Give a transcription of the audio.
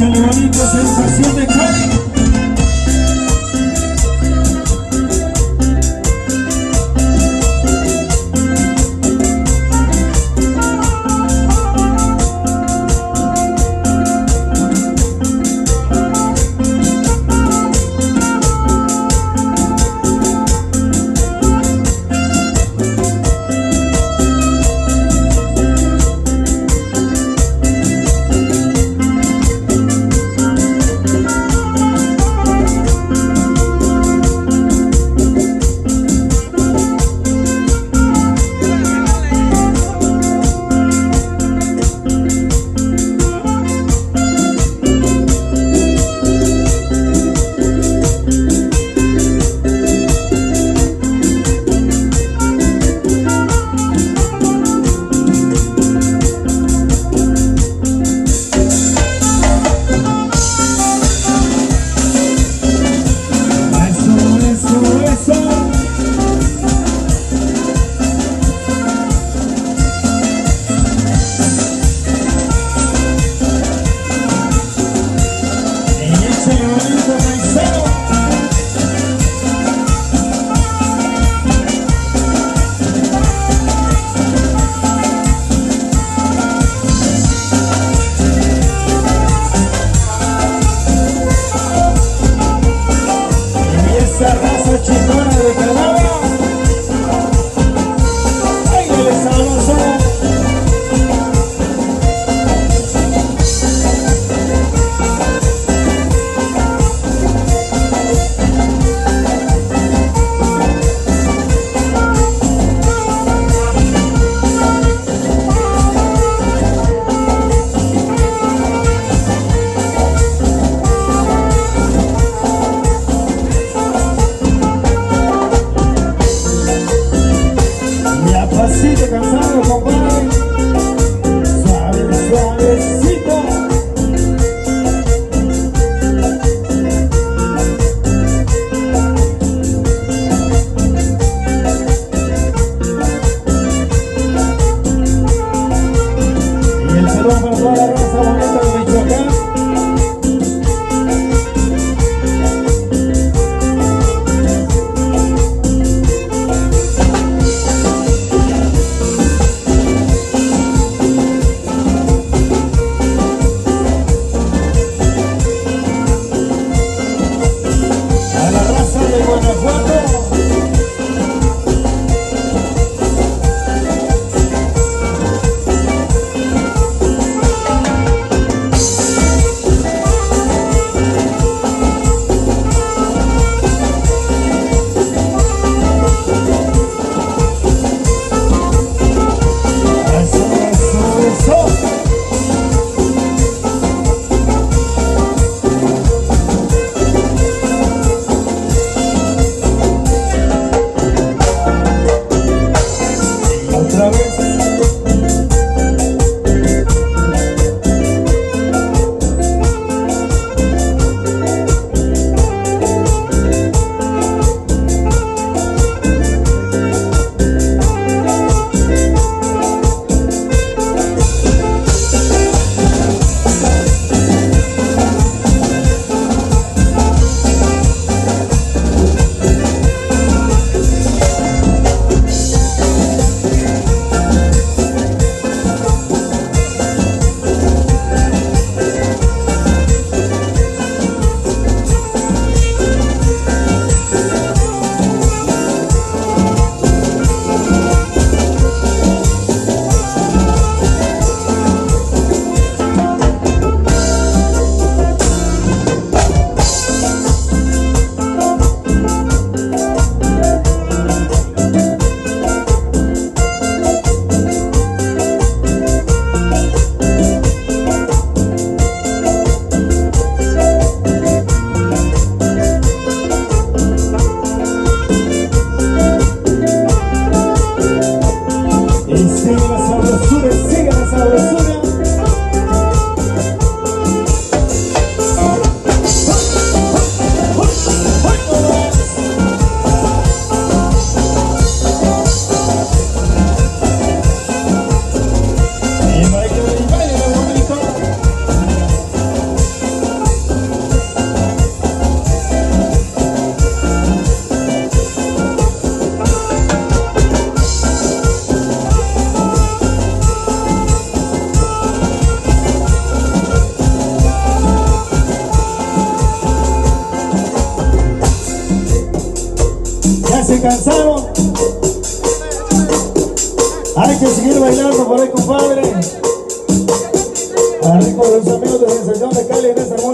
Esa es sensación de Cali. feelings of myself. Yes. Se cansaron. Hay que seguir bailando por ahí, compadre. Arriba los amigos de Sensación de Cali en esta hermosa.